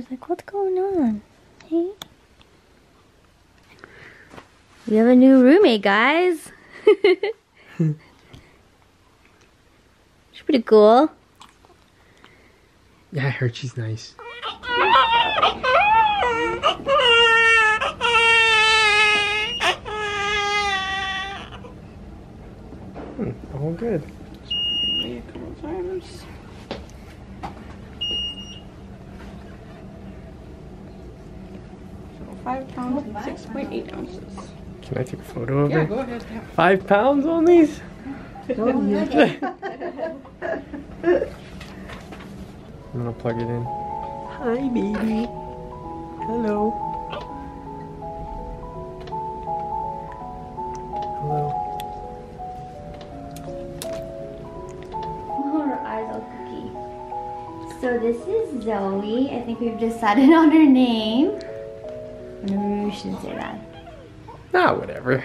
was like, what's going on? Hey? We have a new roommate, guys. She's pretty cool. Yeah, I heard she's nice. Hmm, all good. Me a couple times. So five pounds and six point eight ounces. Can I take a photo of it? Yeah, her? go ahead. Yeah. Five pounds on these? I'm gonna plug it in. Hi, baby. Hello. Hello. Oh, her eyes all cookie. So this is Zoe. I think we've decided on her name. We shouldn't say that. Ah, whatever.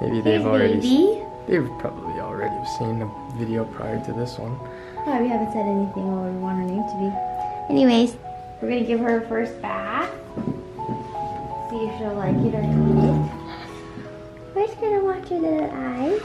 Maybe Hey, they've already. baby. They've probably already seen the video prior to this one. Oh, we haven't said anything what we want her name to be. Anyways, we're gonna give her her first bath. See if she'll like it or not. We're just gonna watch her little eyes.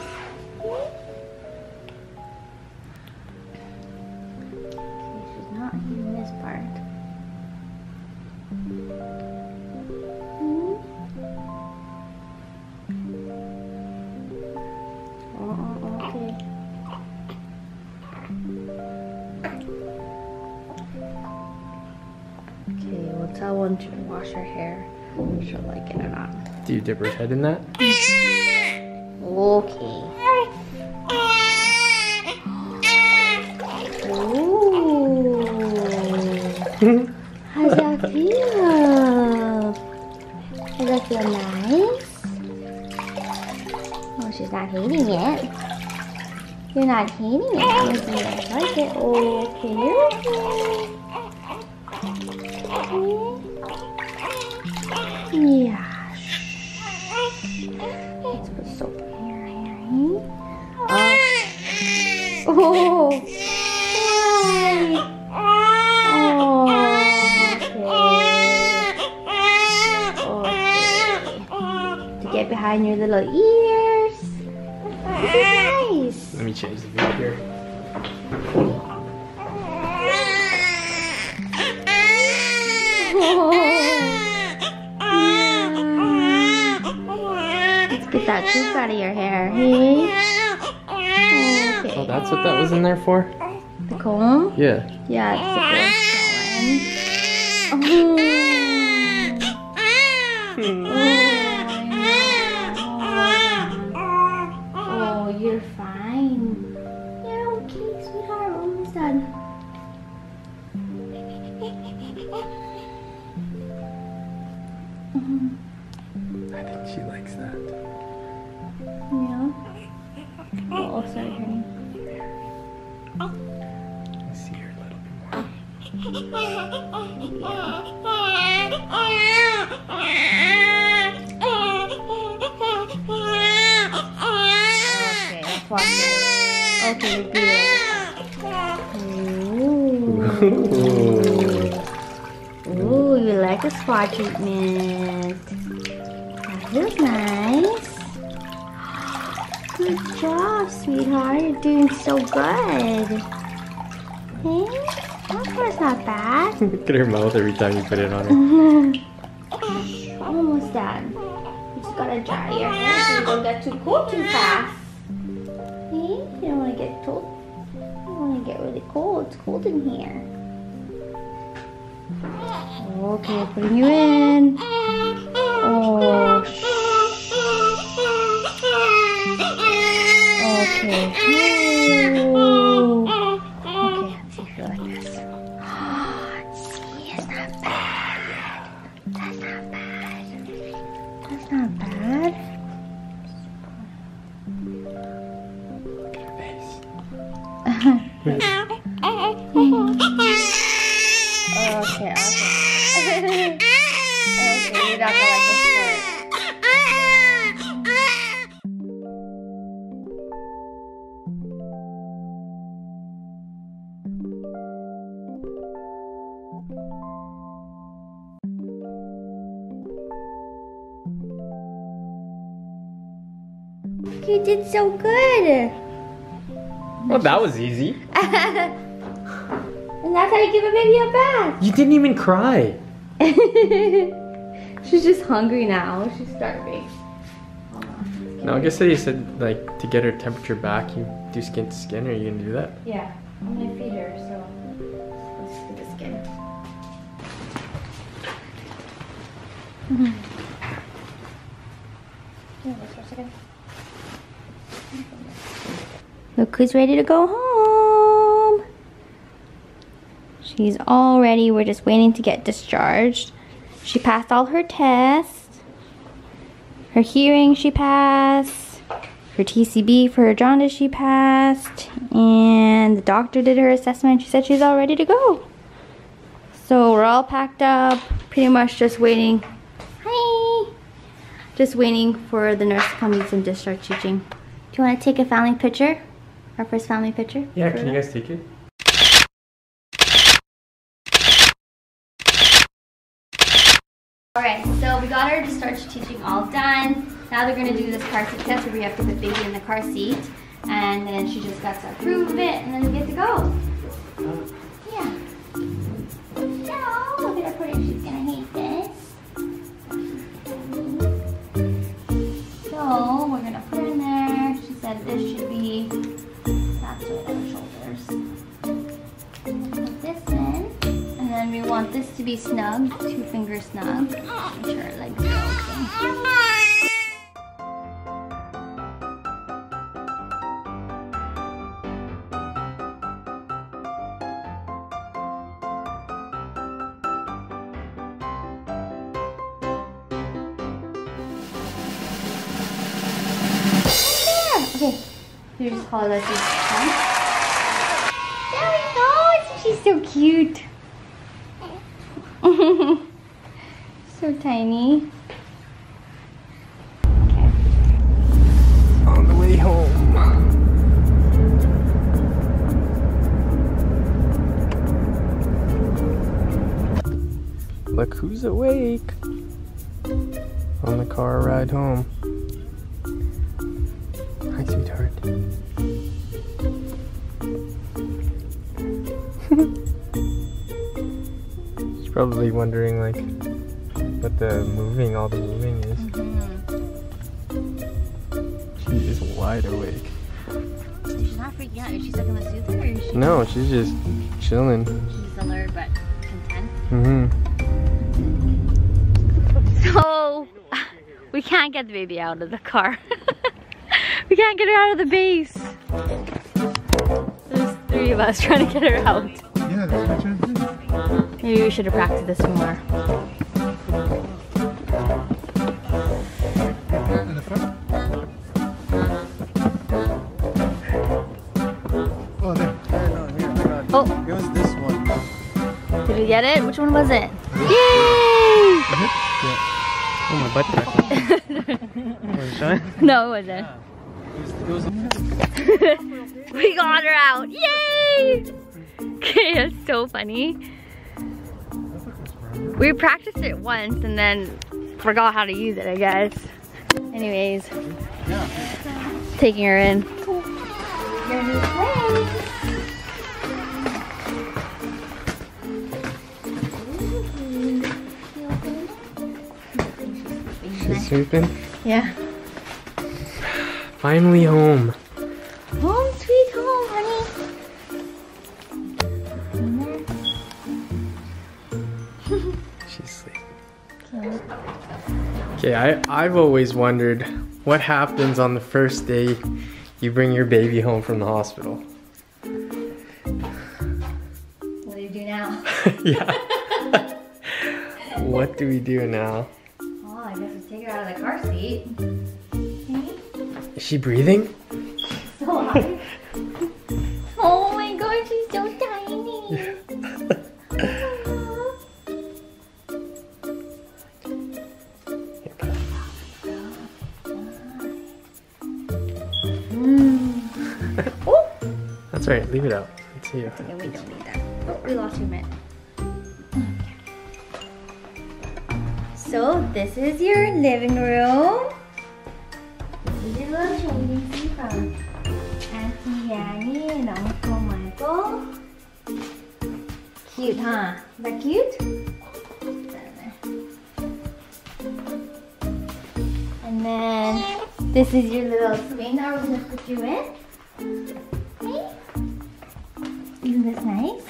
Do you dip her head in that? Okay. Ooh. How's that feel? Does that feel nice? Oh, she's not hating it. You're not hating it. I like it. Oh, okay, you're okay. Yeah. Let's eh? Oh. Oh. Oh. To get behind your little ears. This is nice. Let me change the view here. Let's get that tooth out of your hair, hey? Okay. Oh, that's what that was in there for? The comb? Yeah. Yeah, it's the first one. Oh. oh, you're fine. Yeah, okay, sweetheart, almost done. I think she likes that. Yeah. Oh, sorry, honey. I see her a little bit more. Okay, let's watch it. Okay, good. Ooh. Ooh, you like a spa treatment. That feels nice. Good job, sweetheart. You're doing so good. Hey, that that's not bad. Look at her mouth every time you put it on her. Almost done. You just gotta dry your hair so you don't get too cold too fast. See? You don't wanna get cold. you don't wanna get really cold. It's cold in here. Okay, putting you in. okay, okay you're not gonna like the part. You did so good. Well, that was easy. and that's how you give a baby a bath. You didn't even cry. She's just hungry now. She's starving. No, I guess that you said like to get her temperature back, you do skin to skin. Are you gonna do that? Yeah, I'm gonna feed her, so let's do the skin. Look who's ready to go home. She's all ready. We're just waiting to get discharged. She passed all her tests. Her hearing she passed. Her TCB for her jaundice she passed. And the doctor did her assessment. She said she's all ready to go. So we're all packed up. Pretty much just waiting. Hi. Just waiting for the nurse to come do some discharge teaching. Do you want to take a family picture? Our first family picture? Yeah, can you guys take it? Alright, so we got our discharge teaching all done. Now they're to do this car seat test where we have to put baby in the car seat. And then she just got to approve of it and then we get to go. Then we want this to be snug, two finger snug. Make sure our legs are okay. Okay, you just. There we go. She's so cute. so tiny. Okay. On the way home. Look who's awake on the car ride home. Hi, sweetheart. She's probably wondering like what the moving, all the moving is. She is wide awake. She's not freaking out. Is she stuck in the soother or is she No, she's just chilling. she's alert but content? Mm-hmm. So we can't get the baby out of the car. we can't get her out of the base. There's three of us trying to get her out. Yeah, Maybe we should have practiced this more. In the front? Oh, there. Here, no, here, I got it. Oh. It was this one. Did we get it? Which one was it? Yay! Oh, my butt crack. Was it? No, it wasn't. It was, it was we got her out. Yay! Okay, that's so funny. We practiced it once and then forgot how to use it, I guess. Anyways, taking her in. Your new place. She's sleeping. Yeah. Finally home. Home sweet home, honey. I, I've always wondered what happens on the first day you bring your baby home from the hospital. What do you do now? yeah. what do we do now? Oh, I guess we take her out of the car seat. Is she breathing? Leave it out. Let's okay, we don't need that. Oh, we lost your mitt. So this is your living room. is your little from Auntie Annie and Uncle Michael. Cute, huh? Is that cute? And then this is your little swing that we're gonna put you in. This nice?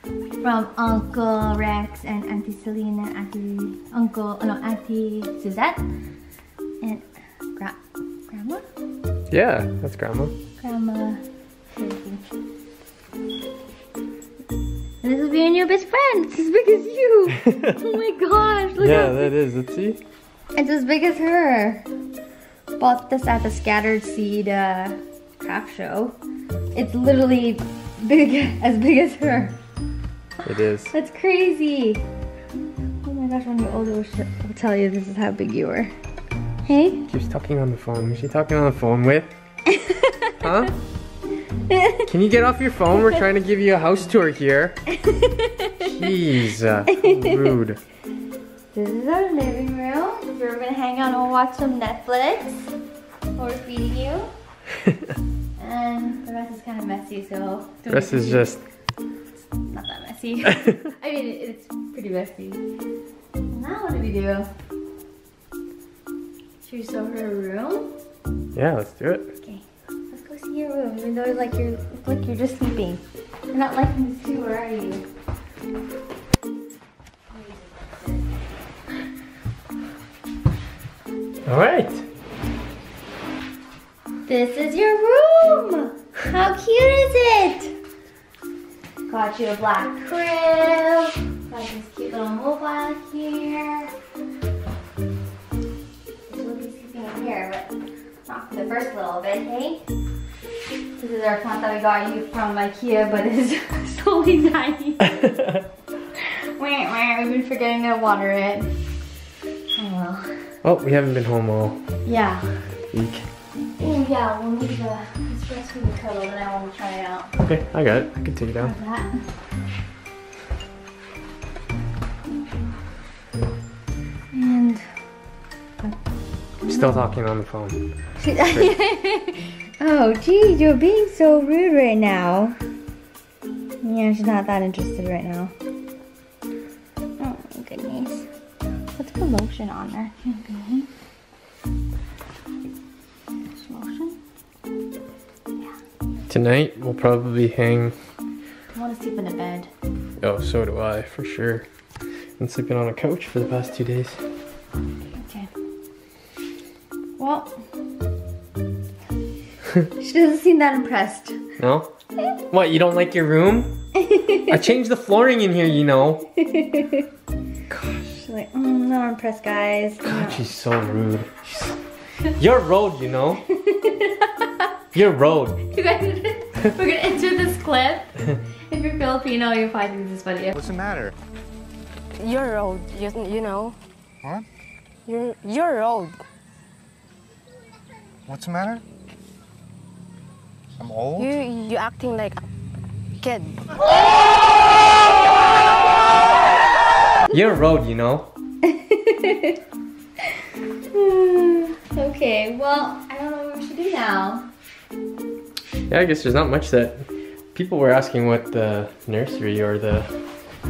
From Uncle Rex and Auntie Selena, Auntie Uncle, no, Auntie Suzette, and gra- Grandma, Yeah, that's grandma. Grandma. And this will be your new best friend. It's as big as you. oh my gosh! Look yeah, that is. Let's see. It's as big as her. Bought this at the Scattered Seed uh, craft show. It's literally big, as big as her. It is. That's crazy. Oh my gosh, when you're older, I'll tell you this is how big you were. Hey? Keeps talking on the phone. Is she talking on the phone with? Huh? Can you get off your phone? We're trying to give you a house tour here. Jeez, uh, rude. This is our living room. We're gonna hang out and watch some Netflix. We're feeding you. And the rest is kind of messy, so. The rest is just. not that messy. I mean, it's pretty messy. Now what do we do? Should we show her a room? Yeah, let's do it. Okay, let's go see your room. Even though like you're like you're just sleeping. You're not liking this too, or are you? All right. This is your room. How cute is it? Got you a black crib. Got this cute little mobile here. She'll be sleeping in here, but not for the first little bit, hey? This is our plant that we got you from IKEA, but it's slowly dying. Wah, wah, We've been forgetting to water it. Oh well. oh, we haven't been home all Yeah. week. Yeah, we'll leave the this breastfeeding cuddle, then I want to try it out. Okay, I got it. I can take it down. That. And Still talking on the phone. oh, geez, you're being so rude right now. Yeah, she's not that interested right now. Oh my goodness. Let's put lotion on there. Tonight we'll probably hang. I want to sleep in a bed. Oh, so do I, for sure. Been sleeping on a couch for the past two days. Okay. Well, she doesn't seem that impressed. No? What, you don't like your room? I changed the flooring in here, you know. Gosh. She's like, mm, not impressed, guys. God, she's so rude. You're rude, you know. You're road. You guys, we're gonna enter this clip. If you're Filipino, you'll find this funny. What's the matter? You're old, you, you know. What? You're, you're old. What's the matter? I'm old? You, you acting like a kid. You're road, you know. okay, well, I don't know what we should do now. Yeah, I guess there's not much that people were asking what the nursery or the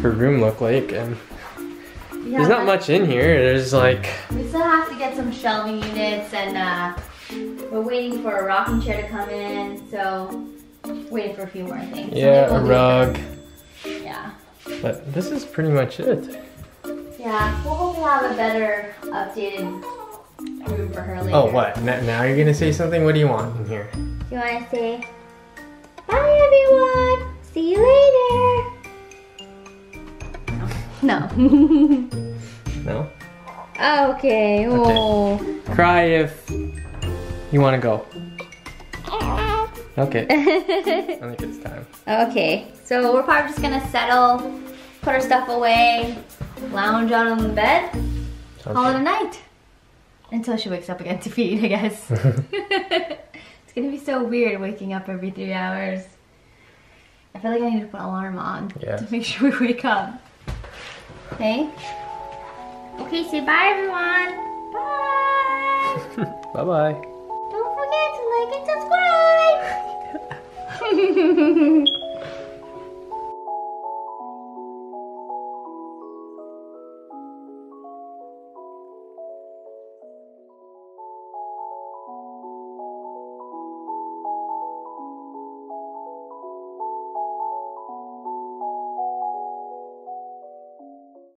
her room looked like, and Yeah, there's not much in here. There's like, We still have to get some shelving units, and uh, we're waiting for a rocking chair to come in. So, waiting for a few more things. Yeah, maybe a rug. Yeah. but this is pretty much it. Yeah, we'll hopefully have a better updated room for her later. Oh, what? Now you're gonna say something? What do you want in here? Do you want to say, bye everyone, see you later? No. No. Oh, okay. Oh. Cry if you want to go. Okay. I think it's time. okay. So we're probably just gonna settle, put our stuff away, lounge out on the bed, call it a night. Until she wakes up again to feed, I guess. gonna be so weird waking up every three hours. I feel like I need to put an alarm on yeah. to make sure we wake up. Okay? Okay, say bye everyone. Bye. bye bye. Don't forget to like and subscribe.